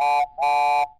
Uh-uh.